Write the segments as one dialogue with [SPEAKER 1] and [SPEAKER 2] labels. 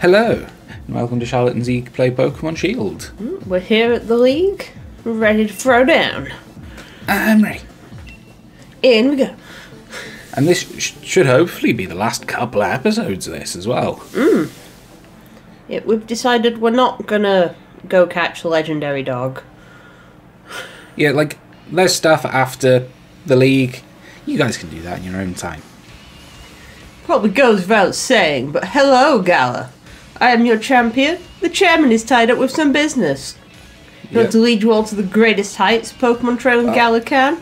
[SPEAKER 1] Hello, and welcome to Charlotte and Zeke Play Pokemon Shield.
[SPEAKER 2] We're here at the league. We're ready to throw down.
[SPEAKER 1] I'm ready.
[SPEAKER 2] In we go.
[SPEAKER 1] And this sh- should hopefully be the last couple of episodes of this as well. Mm.
[SPEAKER 2] Yeah, we've decided we're not gonna go catch the legendary dog.
[SPEAKER 1] Yeah, like, there's stuff after the league. You guys can do that in your own time.
[SPEAKER 2] Probably goes without saying, but hello, Galar. I am your champion. The chairman is tied up with some business. You want
[SPEAKER 1] Yeah.
[SPEAKER 2] to lead you all to the greatest heights Pokemon Trail and uh. Galar can?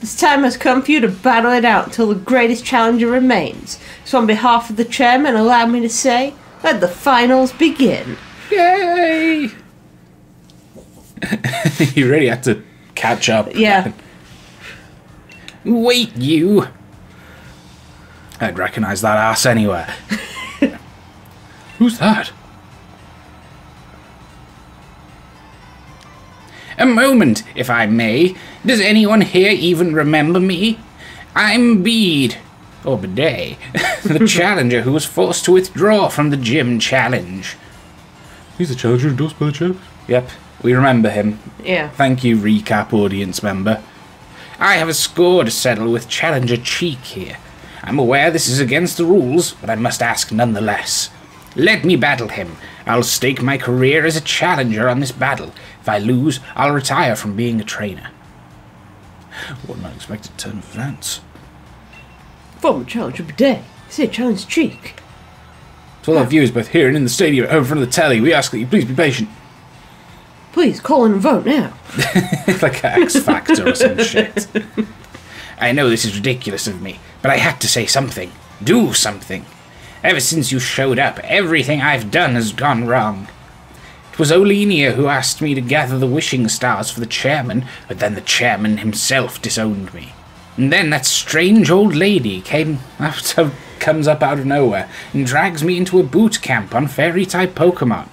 [SPEAKER 2] This time has come for you to battle it out until the greatest challenger remains. So, on behalf of the chairman, allow me to say, let the finals begin.
[SPEAKER 1] Yay! you really had to catch up.
[SPEAKER 2] Yeah.
[SPEAKER 1] Wait, you! I'd recognise that ass anywhere. Who's that? A moment, if I may. Does anyone here even remember me? I'm Bede, or Bidet, the challenger who was forced to withdraw from the gym challenge. He's the challenger endorsed by the champ? Yep, we remember him.
[SPEAKER 2] Yeah.
[SPEAKER 1] Thank you, recap audience member. I have a score to settle with Challenger Cheek here. I'm aware this is against the rules, but I must ask nonetheless. Let me battle him. I'll stake my career as a challenger on this battle. If I lose, I'll retire from being a trainer. What an unexpected turn of events.
[SPEAKER 2] Former challenger Bidet. Say challenge cheek.
[SPEAKER 1] To all our viewers, both here and in the stadium at home in front of the telly, we ask that you please be patient.
[SPEAKER 2] Please call in and vote now.
[SPEAKER 1] like an X Factor or some shit. I know this is ridiculous of me, but I had to say something. Do something. Ever since you showed up, everything I've done has gone wrong. It was Oleana who asked me to gather the wishing stars for the chairman, but then the chairman himself disowned me. And then that strange old lady came of, comes up out of nowhere and drags me into a boot camp on fairy type Pokemon.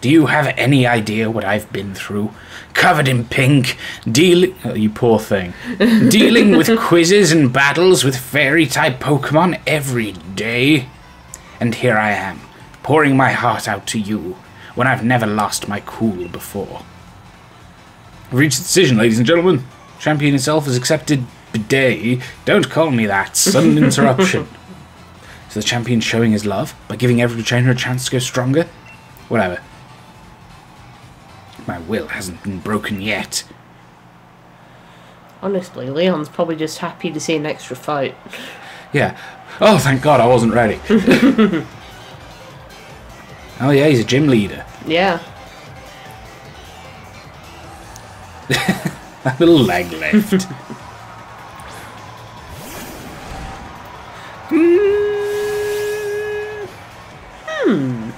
[SPEAKER 1] Do you have any idea what I've been through? Covered in pink, dealing. Oh, you poor thing. dealing with quizzes and battles with fairy type Pokemon every day. And here I am, pouring my heart out to you when I've never lost my cool before. I've reached a decision, ladies and gentlemen. Champion itself has accepted bidet. Don't call me that. Sudden interruption. So the champion's showing his love by giving every trainer a chance to go stronger? Whatever. My will hasn't been broken yet.
[SPEAKER 2] Honestly, Leon's probably just happy to see an extra fight.
[SPEAKER 1] Yeah. Oh, thank God I wasn't ready. oh, yeah, he's a gym leader.
[SPEAKER 2] Yeah.
[SPEAKER 1] That little leg lift. Hmm.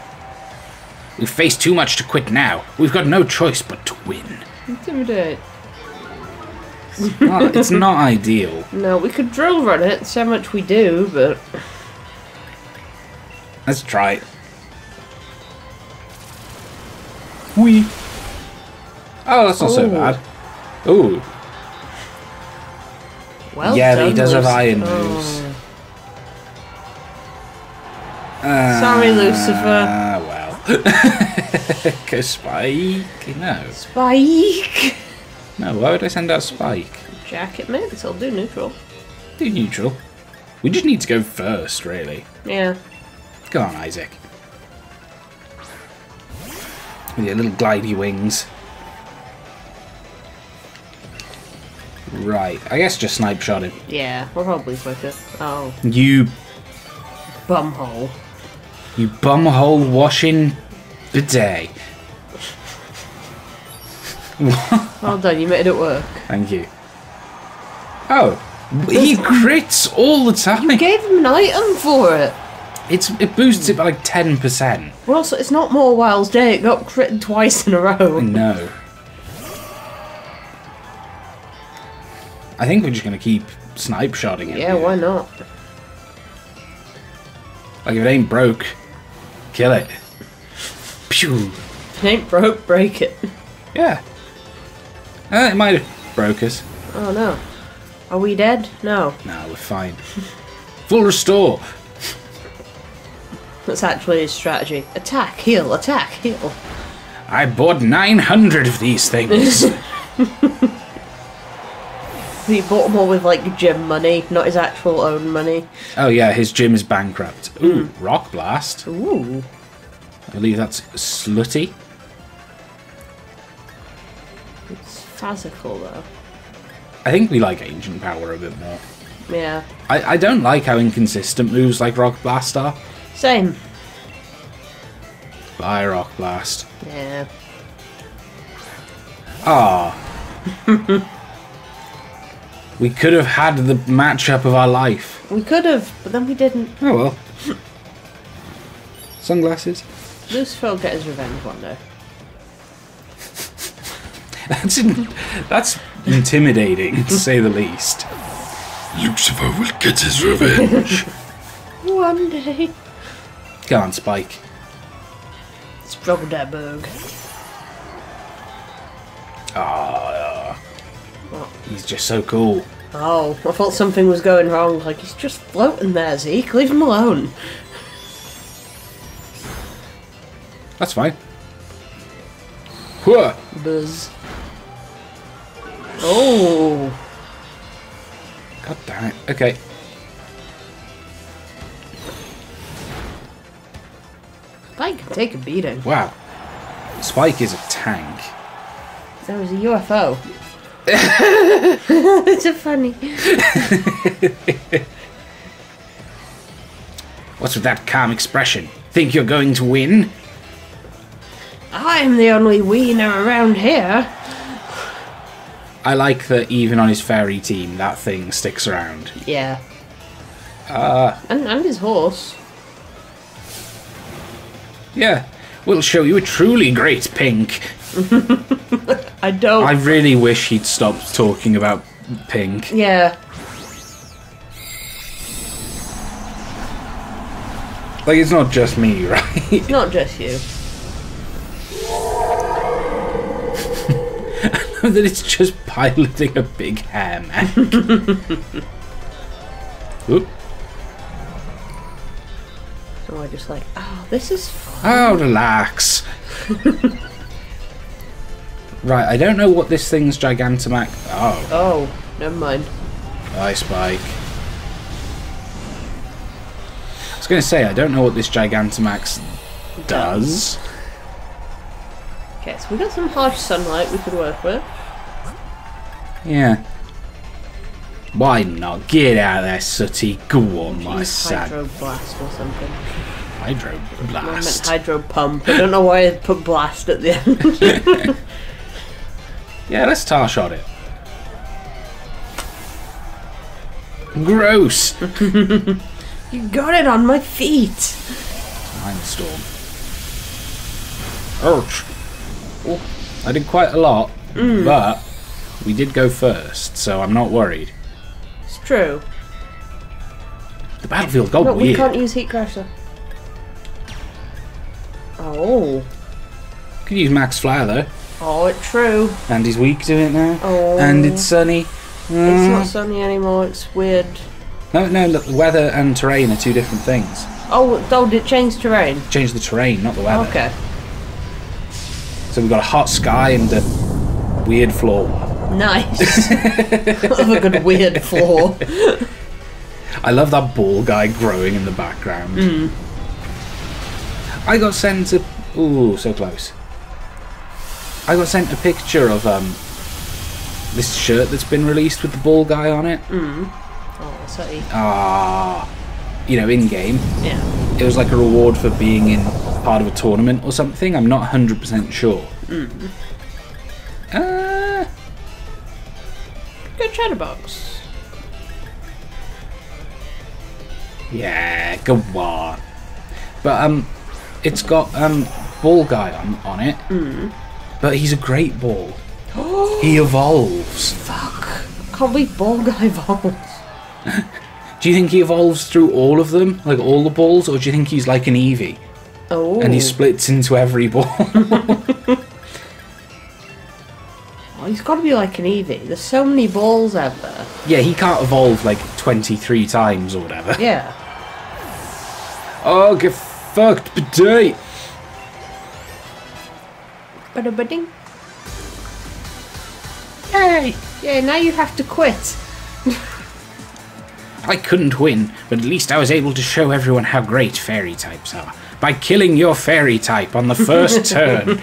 [SPEAKER 1] We face too much to quit now. We've got no choice but to win.
[SPEAKER 2] Intimidate.
[SPEAKER 1] Well, it's not ideal.
[SPEAKER 2] No, we could drill run it, how much we do, but
[SPEAKER 1] Let's try it. Whee! Oh, that's not so bad. Ooh.
[SPEAKER 2] well
[SPEAKER 1] Yeah,
[SPEAKER 2] done,
[SPEAKER 1] he does have
[SPEAKER 2] Luc-
[SPEAKER 1] iron
[SPEAKER 2] Oh.
[SPEAKER 1] moves. Uh,
[SPEAKER 2] Sorry, Lucifer.
[SPEAKER 1] Ah, well. Go Spike. No.
[SPEAKER 2] Spike!
[SPEAKER 1] No, why would I send out Spike?
[SPEAKER 2] Jacket mix, I'll do neutral.
[SPEAKER 1] Do neutral. We just need to go first, really.
[SPEAKER 2] Yeah.
[SPEAKER 1] Go on, Isaac. With your little glidey wings. Right, I guess just snipe shot him.
[SPEAKER 2] Yeah, we're probably quicker. Oh,
[SPEAKER 1] You,
[SPEAKER 2] bumhole.
[SPEAKER 1] you bumhole washing bidet.
[SPEAKER 2] Well done, you made it work.
[SPEAKER 1] Thank you. Oh, he crits all the time.
[SPEAKER 2] You gave him an item for it.
[SPEAKER 1] It's it boosts it by like ten percent.
[SPEAKER 2] Well, also, it's not more Wild's Day, it got crit twice in a row.
[SPEAKER 1] No. I think we're just gonna keep snipe shotting it.
[SPEAKER 2] Yeah, why not?
[SPEAKER 1] Like if it ain't broke, kill it. Pew.
[SPEAKER 2] If it ain't broke, break it.
[SPEAKER 1] Yeah. Uh, it might have broke us.
[SPEAKER 2] Oh no. Are we dead? No.
[SPEAKER 1] No, we're fine. Full restore.
[SPEAKER 2] That's actually his strategy. Attack, heal, attack, heal.
[SPEAKER 1] I bought 900 of these things.
[SPEAKER 2] He bought them all with like gym money, not his actual own money.
[SPEAKER 1] oh yeah, his gym is bankrupt. Ooh, rock blast.
[SPEAKER 2] Ooh.
[SPEAKER 1] I believe that's slutty.
[SPEAKER 2] Physical though.
[SPEAKER 1] I think we like ancient power a bit more.
[SPEAKER 2] Yeah.
[SPEAKER 1] I, I don't like how inconsistent moves like rock blast are.
[SPEAKER 2] Same.
[SPEAKER 1] Bye, rock blast.
[SPEAKER 2] Yeah.
[SPEAKER 1] Ah. we could have had the matchup of our life.
[SPEAKER 2] We could have, but then we didn't.
[SPEAKER 1] Oh well. Sunglasses.
[SPEAKER 2] Lucifer will get his revenge one day.
[SPEAKER 1] That's in, that's intimidating to say the least.
[SPEAKER 3] Lucifer will get his revenge.
[SPEAKER 2] One day.
[SPEAKER 1] Go on, Spike.
[SPEAKER 2] Struggle that bug.
[SPEAKER 1] Ah, he's just so cool.
[SPEAKER 2] Oh, I thought something was going wrong. Like, he's just floating there, Zeke. Leave him alone.
[SPEAKER 1] That's fine. Whoa.
[SPEAKER 2] Buzz. Oh.
[SPEAKER 1] God damn it. Okay.
[SPEAKER 2] Spike can take a beating.
[SPEAKER 1] Wow. Spike is a tank.
[SPEAKER 2] That was a UFO. it's a funny.
[SPEAKER 1] What's with that calm expression? Think you're going to win?
[SPEAKER 2] I'm the only wiener around here.
[SPEAKER 1] I like that even on his fairy team, that thing sticks around.
[SPEAKER 2] Yeah. Uh. And, and his horse.
[SPEAKER 1] Yeah, we'll show you a truly great pink.
[SPEAKER 2] I don't.
[SPEAKER 1] I really wish he'd stopped talking about pink.
[SPEAKER 2] Yeah.
[SPEAKER 1] Like, it's not just me, right?
[SPEAKER 2] Not just you.
[SPEAKER 1] that it's just piloting a big hammock. Oop.
[SPEAKER 2] So we're just like, oh, this is fun.
[SPEAKER 1] Oh, relax. right, I don't know what this thing's Gigantamax. Oh,
[SPEAKER 2] Oh, never mind.
[SPEAKER 1] bye, Spike. I was going to say, I don't know what this Gigantamax does.
[SPEAKER 2] Okay, so we've got some harsh sunlight we could work with.
[SPEAKER 1] Yeah. Why not? Get out of there, Sooty. Go on, my son.
[SPEAKER 2] hydro blast or something.
[SPEAKER 1] Hydro
[SPEAKER 2] I meant
[SPEAKER 1] blast.
[SPEAKER 2] hydro pump. I don't know why I put blast at the end.
[SPEAKER 1] Yeah, let's tar shot it. Gross.
[SPEAKER 2] you got it on my feet.
[SPEAKER 1] Mind storm. Ouch. I did quite a lot, but we did go first, so I'm not worried.
[SPEAKER 2] It's true.
[SPEAKER 1] The battlefield got
[SPEAKER 2] No, we can't use heat crusher. Oh.
[SPEAKER 1] Could use Max Flyer though,
[SPEAKER 2] Oh, it's true.
[SPEAKER 1] and he's weak to it now.
[SPEAKER 2] Oh.
[SPEAKER 1] And it's sunny.
[SPEAKER 2] It's
[SPEAKER 1] Mm.
[SPEAKER 2] not sunny anymore. It's weird.
[SPEAKER 1] No, no, look, the weather and terrain are two different things.
[SPEAKER 2] Oh, oh, did it change terrain?
[SPEAKER 1] Change the terrain, not the weather.
[SPEAKER 2] Okay.
[SPEAKER 1] So we've got a hot sky and a weird floor.
[SPEAKER 2] Nice. Love a good weird floor.
[SPEAKER 1] I love that ball guy growing in the background.
[SPEAKER 2] Mm.
[SPEAKER 1] I got sent a. Ooh, so close. I got sent a picture of um this shirt that's been released with the ball guy on it.
[SPEAKER 2] Oh, sorry.
[SPEAKER 1] Ah, you know, in game.
[SPEAKER 2] Yeah.
[SPEAKER 1] It was like a reward for being in part of a tournament or something. I'm not 100% sure.
[SPEAKER 2] Mm.
[SPEAKER 1] Uh,
[SPEAKER 2] Good chatterbox.
[SPEAKER 1] yeah, go on. But um, it's got um ball guy on on it. But he's a great ball. he evolves.
[SPEAKER 2] Fuck. Can't believe ball guy evolves.
[SPEAKER 1] Do you think he evolves through all of them, like all the balls, or do you think he's like an Eevee
[SPEAKER 2] Oh.
[SPEAKER 1] and he oh. splits into every ball?
[SPEAKER 2] Oh, he's got to be like an Eevee. There's so many balls out there.
[SPEAKER 1] yeah, he can't evolve like 23 times or whatever.
[SPEAKER 2] Yeah.
[SPEAKER 1] Oh, get fucked bidet.
[SPEAKER 2] Ba-da-ba-ding.
[SPEAKER 1] Yay!
[SPEAKER 2] Yeah, now you have to quit.
[SPEAKER 1] I couldn't win, but at least I was able to show everyone how great fairy types are by killing your fairy type on the first turn.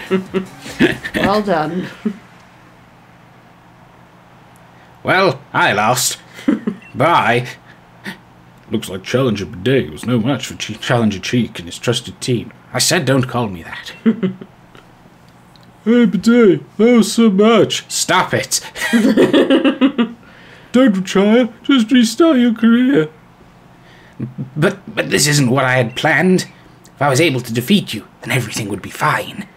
[SPEAKER 2] Well done.
[SPEAKER 1] Well, I lost. Bye. Looks like Challenger Bidet was no match for Che- Challenger Cheek and his trusted team. I said don't call me that. hey, Bidet, that was so much. Stop it. don't try Just restart your career. But, but this isn't what I had planned. If I was able to defeat you, then everything would be fine.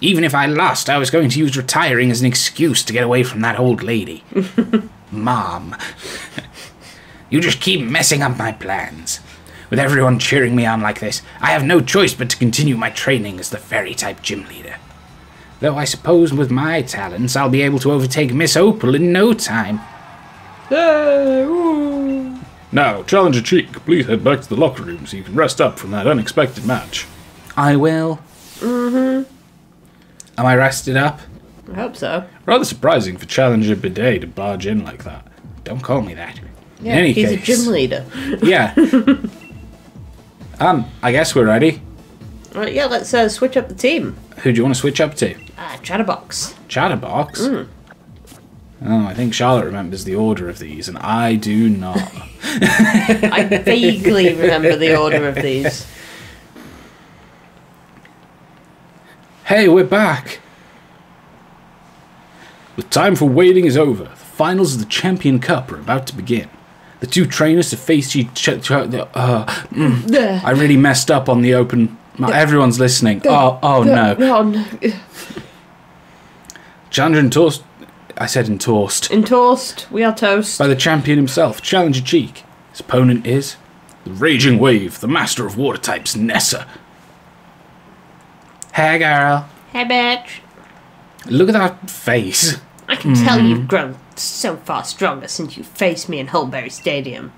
[SPEAKER 1] Even if I lost, I was going to use retiring as an excuse to get away from that old lady. Mom. you just keep messing up my plans. With everyone cheering me on like this, I have no choice but to continue my training as the fairy type gym leader. Though I suppose with my talents, I'll be able to overtake Miss Opal in no time.
[SPEAKER 2] Woo.
[SPEAKER 3] Now, Challenger Cheek, please head back to the locker room so you can rest up from that unexpected match.
[SPEAKER 1] I will. Mm-hmm. Am I rested up?
[SPEAKER 2] I hope so.
[SPEAKER 3] Rather surprising for Challenger Bidet to barge in like that.
[SPEAKER 1] Don't call me that.
[SPEAKER 2] Yeah,
[SPEAKER 1] in any
[SPEAKER 2] he's
[SPEAKER 1] case,
[SPEAKER 2] a gym leader.
[SPEAKER 1] yeah. um, I guess we're ready.
[SPEAKER 2] Right, yeah, let's uh, switch up the team.
[SPEAKER 1] Who do you want to switch up to?
[SPEAKER 2] Uh, Chatterbox.
[SPEAKER 1] Chatterbox. Oh, I think Charlotte remembers the order of these, and I do not.
[SPEAKER 2] I vaguely remember the order of these.
[SPEAKER 1] hey, we're back.
[SPEAKER 3] The time for waiting is over. The finals of the Champion Cup are about to begin. The two trainers have faced each other. Uh, mm, I really messed up on the open. Everyone's listening. Oh, oh no.
[SPEAKER 2] No.
[SPEAKER 3] Challenger endorsed. I said endorsed.
[SPEAKER 2] In toast, we are toast.
[SPEAKER 3] by the champion himself, Challenger Cheek. His opponent is the Raging Wave, the master of water types, Nessa.
[SPEAKER 1] Hey, girl.
[SPEAKER 2] Hey, bitch.
[SPEAKER 1] Look at that face.
[SPEAKER 2] I can tell mm-hmm. you've grown so far stronger since you faced me in Hulbury Stadium.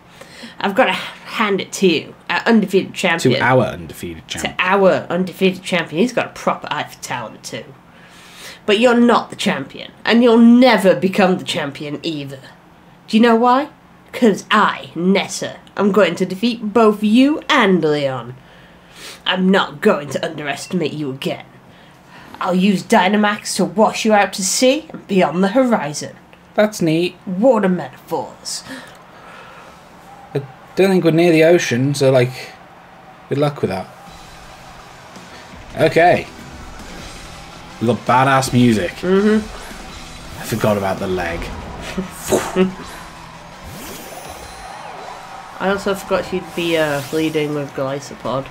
[SPEAKER 2] I've got to hand it to you, our undefeated champion.
[SPEAKER 1] To our undefeated champion.
[SPEAKER 2] to our undefeated champion. He's got a proper eye for talent too. But you're not the champion, and you'll never become the champion either. Do you know why? Because I, Nessa, am going to defeat both you and Leon. I'm not going to underestimate you again. I'll use Dynamax to wash you out to sea and beyond the horizon.
[SPEAKER 1] That's neat.
[SPEAKER 2] Water metaphors.
[SPEAKER 1] I don't think we're near the ocean, so, like, good luck with that. Okay. We've got badass music. Mm-hmm. I forgot about the leg.
[SPEAKER 2] I also forgot you'd be uh, leading with Golisopod.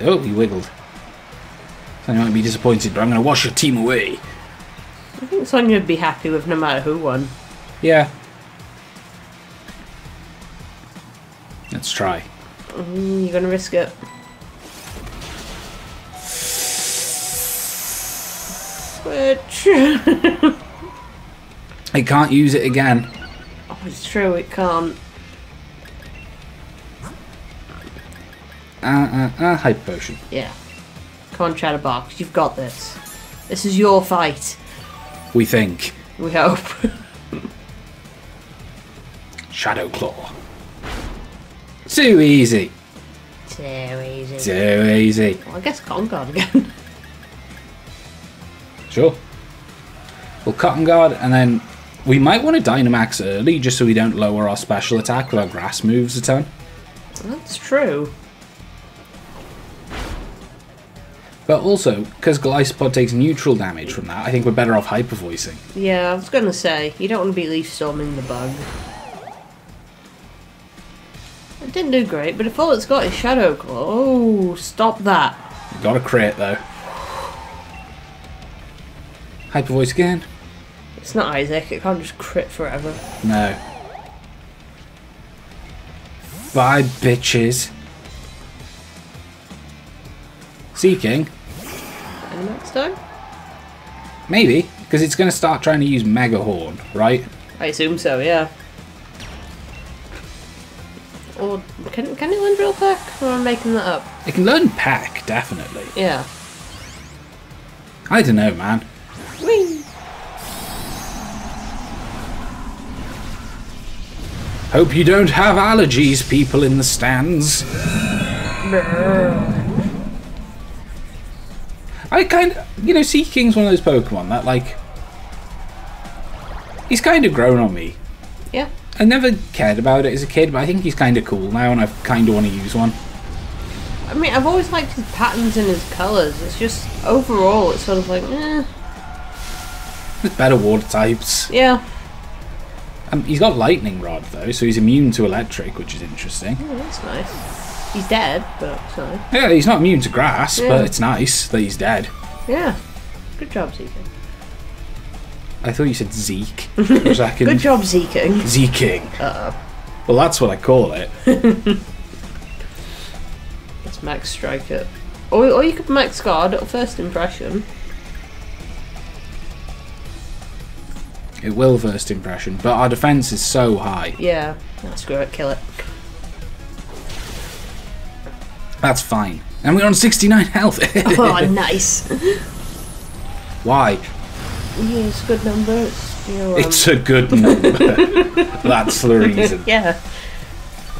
[SPEAKER 1] Oh, he wiggled. So you might be disappointed, but I'm going to wash your team away.
[SPEAKER 2] I think Sonia would be happy with no matter who won.
[SPEAKER 1] Yeah. Let's try.
[SPEAKER 2] Mm, You're gonna risk it. Which?
[SPEAKER 1] I can't use it again.
[SPEAKER 2] oh, it's true, it can't.
[SPEAKER 1] Uh, uh, uh, hyper potion.
[SPEAKER 2] Yeah. Come on, Chatterbox, you've got this. This is your fight,
[SPEAKER 1] We think.
[SPEAKER 2] we hope.
[SPEAKER 1] Shadow Claw. Too easy.
[SPEAKER 2] Too easy.
[SPEAKER 1] Too easy.
[SPEAKER 2] Well, I guess Cotton Guard again.
[SPEAKER 1] Sure. Well, Cotton Guard, and then we might want to Dynamax early just so we don't lower our special attack with our grass moves a ton.
[SPEAKER 2] That's true.
[SPEAKER 1] But also, because Golisopod takes neutral damage from that, I think we're better off hyper voicing.
[SPEAKER 2] Yeah, I was gonna say, you don't want to be leaf storming the bug. It didn't do great, but if all it's got is Shadow Claw, oh, stop that.
[SPEAKER 1] Got a crit though. Hyper voice again?
[SPEAKER 2] It's not Isaac, it can't just crit forever.
[SPEAKER 1] No. Bye, bitches. Seaking?
[SPEAKER 2] And next time?
[SPEAKER 1] Maybe, because it's going to start trying to use Mega Horn, right?
[SPEAKER 2] I assume so, yeah. Or can can it learn drill Peck, Or am I making that up?
[SPEAKER 1] It can learn Peck, definitely.
[SPEAKER 2] Yeah.
[SPEAKER 1] I don't know, man. Hope you don't have allergies, people in the stands. I kind of, you know, Seaking's one of those Pokemon that, like, he's kind of grown on me.
[SPEAKER 2] Yeah.
[SPEAKER 1] I never cared about it as a kid, but I think he's kind of cool now, and I kind of want to use one.
[SPEAKER 2] I mean, I've always liked his patterns and his colours. It's just overall, it's sort of like, eh.
[SPEAKER 1] There's better water types.
[SPEAKER 2] Yeah.
[SPEAKER 1] Um, he's got Lightning Rod though, so he's immune to electric, which is interesting.
[SPEAKER 2] Oh, that's nice. He's dead, but nice.
[SPEAKER 1] Yeah, he's not immune to grass,
[SPEAKER 2] Yeah.
[SPEAKER 1] but it's nice that he's dead.
[SPEAKER 2] Yeah. Good job, Zeke.
[SPEAKER 1] I thought you said Zeke.
[SPEAKER 2] Good job, Zeking.
[SPEAKER 1] Zeking.
[SPEAKER 2] Uh-oh.
[SPEAKER 1] Well, that's what I call it.
[SPEAKER 2] Let's max strike it. Or, or you could max guard at first impression.
[SPEAKER 1] It will first impression, but our defense is so high.
[SPEAKER 2] Yeah. Screw it, kill it.
[SPEAKER 1] That's fine. And we're on 69 health.
[SPEAKER 2] Oh, nice.
[SPEAKER 1] Why?
[SPEAKER 2] Yeah, it's a good number. It's, you know, um,
[SPEAKER 1] It's a good number. That's the reason.
[SPEAKER 2] yeah.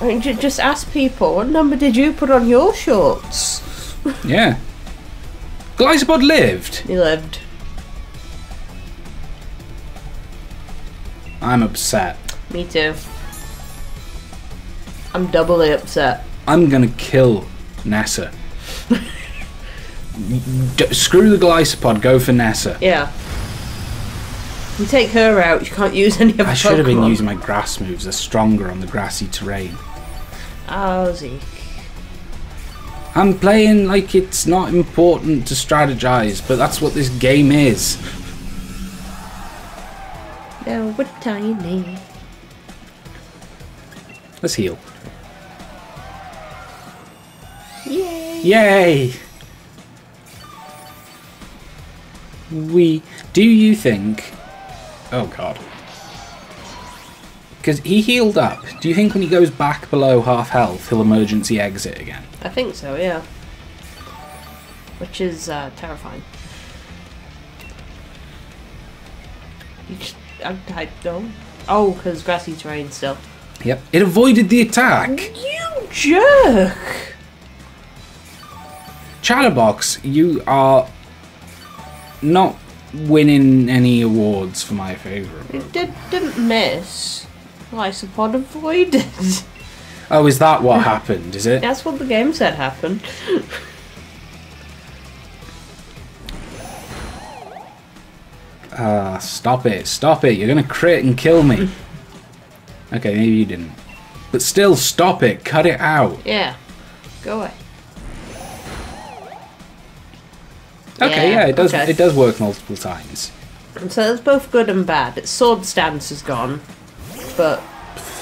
[SPEAKER 2] I mean, ju- just ask people, what number did you put on your shorts?
[SPEAKER 1] Yeah. Golisopod lived.
[SPEAKER 2] He lived.
[SPEAKER 1] I'm upset.
[SPEAKER 2] Me too. I'm doubly upset.
[SPEAKER 1] I'm gonna kill Nessa. Screw the Golisopod, go for Nessa.
[SPEAKER 2] Yeah. You take her out, you can't use any of
[SPEAKER 1] I should have been using my grass moves. They're stronger on the grassy terrain.
[SPEAKER 2] Oh, Zeke.
[SPEAKER 1] I'm playing like it's not important to strategize, but that's what this game is.
[SPEAKER 2] Now, what tiny.
[SPEAKER 1] Let's heal.
[SPEAKER 2] Yay!
[SPEAKER 1] Yay! We. Do you think. Oh god. Because he healed up. Do you think when he goes back below half health, he'll emergency exit again?
[SPEAKER 2] I think so, yeah. Which is uh, terrifying. I, I don't. Oh, because grassy terrain still.
[SPEAKER 1] Yep. It avoided the attack!
[SPEAKER 2] You jerk!
[SPEAKER 1] Chatterbox, you are not winning any awards for my favourite.
[SPEAKER 2] It did, didn't miss. Golisopod avoided.
[SPEAKER 1] Oh, is that what happened? Is it?
[SPEAKER 2] That's what the game said happened.
[SPEAKER 1] Ah, stop it, stop it. You're gonna crit and kill me. okay, maybe you didn't. But still, stop it. Cut it out.
[SPEAKER 2] Yeah. Go away.
[SPEAKER 1] Okay,
[SPEAKER 2] Yeah,
[SPEAKER 1] yeah, it does
[SPEAKER 2] okay.
[SPEAKER 1] it does work multiple times.
[SPEAKER 2] So that's both good and bad. Its sword stance is gone, but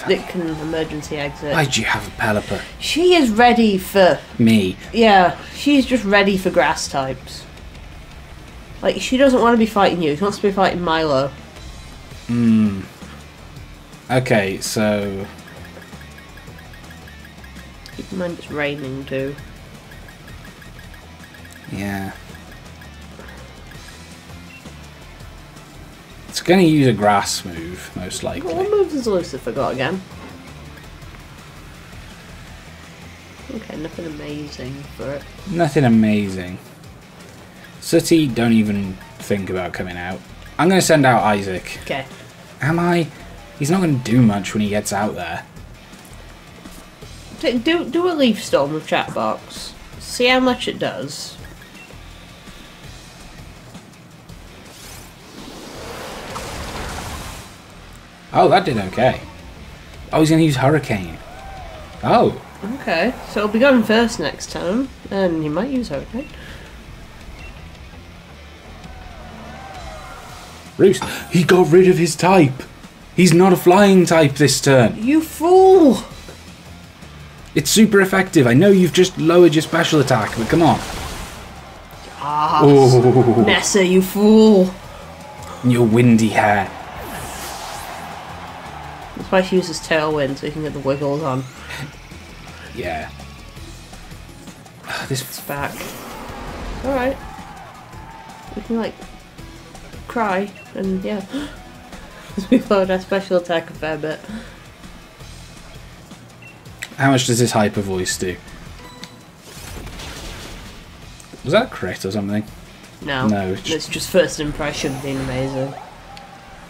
[SPEAKER 2] it can emergency exit.
[SPEAKER 1] Why do you have a Pelipper?
[SPEAKER 2] She is ready for
[SPEAKER 1] Me.
[SPEAKER 2] yeah. She's just ready for grass types. Like she doesn't want to be fighting you. She wants to be fighting Milo. Hmm.
[SPEAKER 1] Okay, so
[SPEAKER 2] Keep in mind it's raining too.
[SPEAKER 1] yeah. It's gonna use a grass move, most likely.
[SPEAKER 2] What moves has Lucifer got again? Okay, nothing amazing for it.
[SPEAKER 1] Nothing amazing. Sooty, don't even think about coming out. I'm gonna send out Isaac.
[SPEAKER 2] Okay.
[SPEAKER 1] Am I? He's not gonna do much when he gets out there.
[SPEAKER 2] Do do a leaf storm with Chatbox. See how much it does.
[SPEAKER 1] Oh, that did okay. Oh, he's gonna use Hurricane. Oh,
[SPEAKER 2] Okay, so it'll be going first next time, and you might use Hurricane.
[SPEAKER 1] Roost. He got rid of his type. He's not a flying type this turn.
[SPEAKER 2] You fool!
[SPEAKER 1] It's super effective. I know you've just lowered your special attack, but come on.
[SPEAKER 2] Ah,
[SPEAKER 1] Oh,
[SPEAKER 2] Nessa, you fool!
[SPEAKER 1] And your windy hair.
[SPEAKER 2] That's why she uses Tailwind, so you can get the wiggles on.
[SPEAKER 1] yeah. This
[SPEAKER 2] It's back. Alright. We can, like, cry, and yeah. we followed our special attack a fair bit.
[SPEAKER 1] How much does this hyper voice do? Was that a crit or something?
[SPEAKER 2] No.
[SPEAKER 1] No, it's
[SPEAKER 2] It's just first impression being amazing.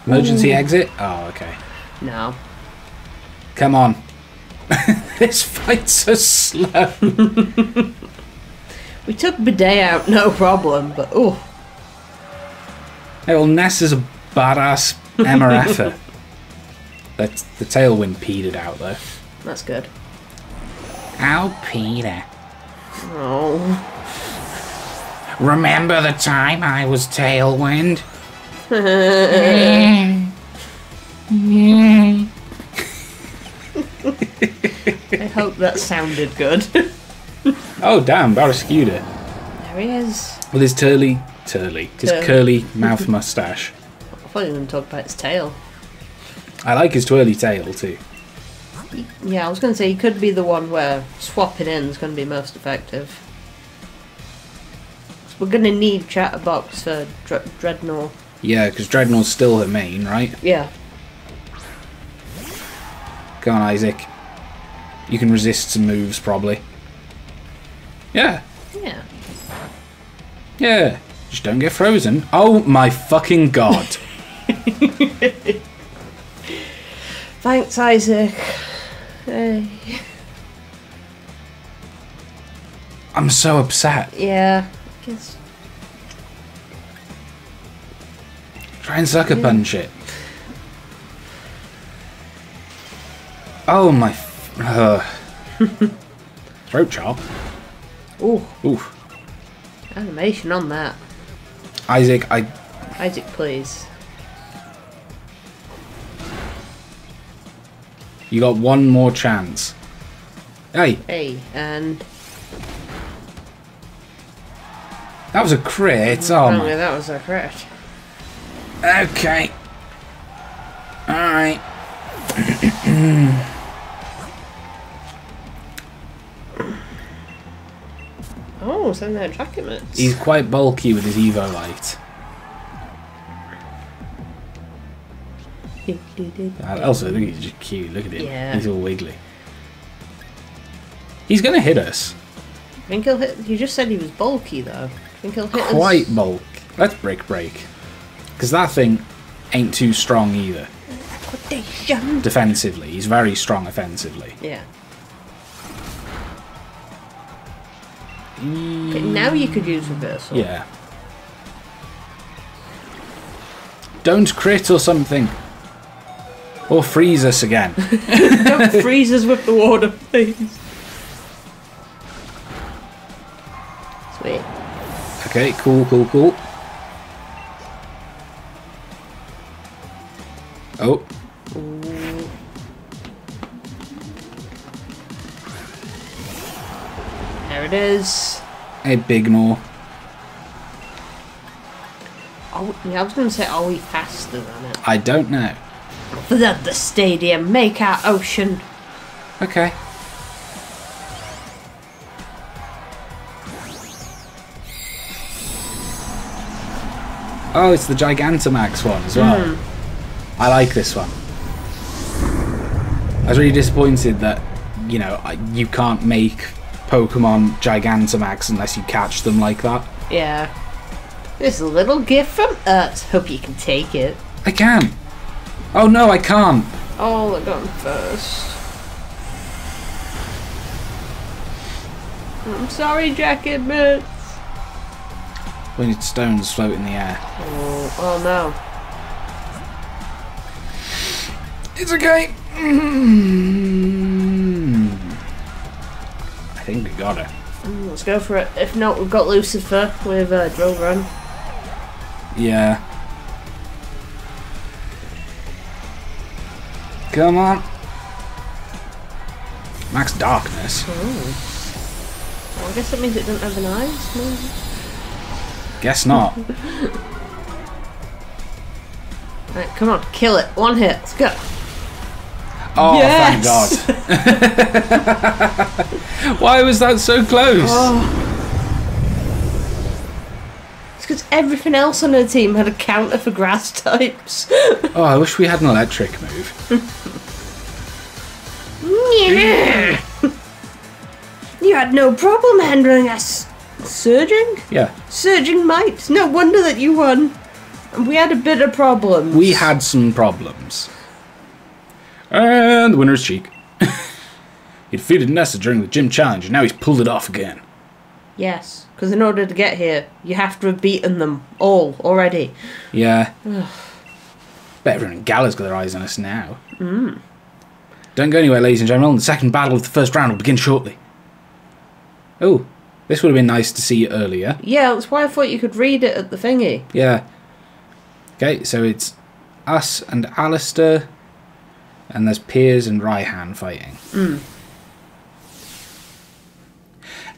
[SPEAKER 1] Emergency
[SPEAKER 2] Ooh.
[SPEAKER 1] exit? Oh, okay.
[SPEAKER 2] No.
[SPEAKER 1] Come on. this fight's so slow.
[SPEAKER 2] We took Bidet out, no problem, but oh,
[SPEAKER 1] Hey, well, Ness is a badass MRFer. That's the tailwind peed out though.
[SPEAKER 2] that's good.
[SPEAKER 4] Oh, Peter.
[SPEAKER 2] Oh.
[SPEAKER 4] Remember the time I was Tailwind?
[SPEAKER 2] I hope that sounded good.
[SPEAKER 1] Oh, damn, Barraskewda.
[SPEAKER 2] there he is.
[SPEAKER 1] With his turly, turly, his
[SPEAKER 2] Turly.
[SPEAKER 1] curly mouth mustache.
[SPEAKER 2] I thought you were going to talk about his tail.
[SPEAKER 1] I like his twirly tail too.
[SPEAKER 2] Yeah, I was going to say he could be the one where swapping in is going to be most effective. We're going to need Chatterbox for Dre- Drednaw.
[SPEAKER 1] Yeah, because Drednaw's still her main, right?
[SPEAKER 2] Yeah.
[SPEAKER 1] Go on, Isaac. You can resist some moves, probably. Yeah,
[SPEAKER 2] Yeah.
[SPEAKER 1] yeah. Just don't get frozen. Oh my fucking god.
[SPEAKER 2] Thanks, Isaac. Hey.
[SPEAKER 1] I'm so upset.
[SPEAKER 2] Yeah. I guess.
[SPEAKER 1] Try and sucker punch it. Oh my. F- uh. Throat chop.
[SPEAKER 2] Ooh,
[SPEAKER 1] Oof.
[SPEAKER 2] animation on that.
[SPEAKER 1] Isaac, I.
[SPEAKER 2] Isaac, please.
[SPEAKER 1] You got one more chance. Hey,
[SPEAKER 2] Hey, and
[SPEAKER 1] that was a crit. Oh
[SPEAKER 2] apparently
[SPEAKER 1] my.
[SPEAKER 2] that was a crit.
[SPEAKER 1] Okay. Alright.
[SPEAKER 2] Send that jacket.
[SPEAKER 1] He's quite bulky with his Eviolite. I also think he's just cute. Look at him.
[SPEAKER 2] Yeah.
[SPEAKER 1] He's all wiggly. He's gonna hit us.
[SPEAKER 2] I think he'll hit. You just said he was bulky though. I think he'll hit us-
[SPEAKER 1] Quite bulk. Let's brick break. Because that thing ain't too strong either. Defensively. He's very strong offensively.
[SPEAKER 2] Yeah. But now you could use reversal.
[SPEAKER 1] Yeah. Don't crit or something. Or freeze us again.
[SPEAKER 2] Don't freeze us with the water, please. Sweet.
[SPEAKER 1] okay, cool, cool, cool. Oh,
[SPEAKER 2] There it is.
[SPEAKER 1] A big no.
[SPEAKER 2] Oh, yeah, I was going to say, are we faster than it?
[SPEAKER 1] I don't know.
[SPEAKER 2] Flood the stadium, make our ocean.
[SPEAKER 1] Okay. Oh, it's the Gigantamax one as well. Hmm. I like this one. I was really disappointed that, you know, you can't make Pokemon Gigantamax unless you catch them like that.
[SPEAKER 2] Yeah. This a little gift from us. Hope you can take it.
[SPEAKER 1] I can. Oh no, I can't.
[SPEAKER 2] Oh, they're going first. I'm sorry, Jacket Boots.
[SPEAKER 1] We need stones float in the air.
[SPEAKER 2] Oh, oh no.
[SPEAKER 1] It's okay. Mm. I think we got it.
[SPEAKER 2] Mm, Let's go for it. If not, we've got Lucifer with uh, Drill Run.
[SPEAKER 1] Yeah. Come on. Max Darkness.
[SPEAKER 2] Well, I guess that means it doesn't have an eyes. maybe?
[SPEAKER 1] Guess not.
[SPEAKER 2] Right, come on, kill it. One hit. Let's go.
[SPEAKER 1] Oh,
[SPEAKER 2] Yes!
[SPEAKER 1] thank God. Why was that so close? Oh.
[SPEAKER 2] It's because everything else on her team had a counter for grass types.
[SPEAKER 1] Oh, I wish we had an electric move.
[SPEAKER 2] you had no problem handling us. Surging?
[SPEAKER 1] Yeah,
[SPEAKER 2] Surging might. No wonder that you won. We had a bit of problems.
[SPEAKER 1] we had some problems. And the winner is Cheek. he defeated Nessa during the gym challenge, and now he's pulled it off again.
[SPEAKER 2] Yes, because in order to get here, you have to have beaten them all already.
[SPEAKER 1] Yeah. Bet everyone in Galar's got their eyes on us now. Hmm. Don't go anywhere, ladies and gentlemen. The second battle of the first round will begin shortly. Oh, this would have been nice to see you earlier.
[SPEAKER 2] Yeah, that's why I thought you could read it at the thingy.
[SPEAKER 1] Yeah. Okay, so it's us and Allister, and there's Piers and Raihan fighting. Hmm.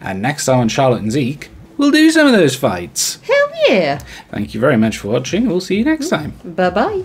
[SPEAKER 1] And next time on Charlotte and Zeke, we'll do some of those fights.
[SPEAKER 2] Hell yeah!
[SPEAKER 1] Thank you very much for watching. We'll see you next hmm. time.
[SPEAKER 2] Bye bye.